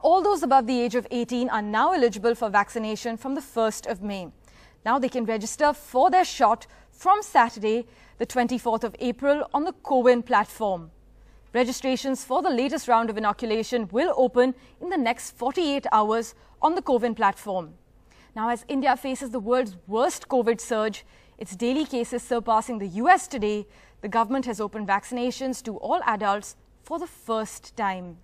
All those above the age of 18 are now eligible for vaccination from the 1st of May. Now they can register for their shot from Saturday, the 24th of April on the CoWIN platform. Registrations for the latest round of inoculation will open in the next 48 hours on the CoWIN platform. Now, as India faces the world's worst COVID surge, its daily cases surpassing the US today, the government has opened vaccinations to all adults for the first time.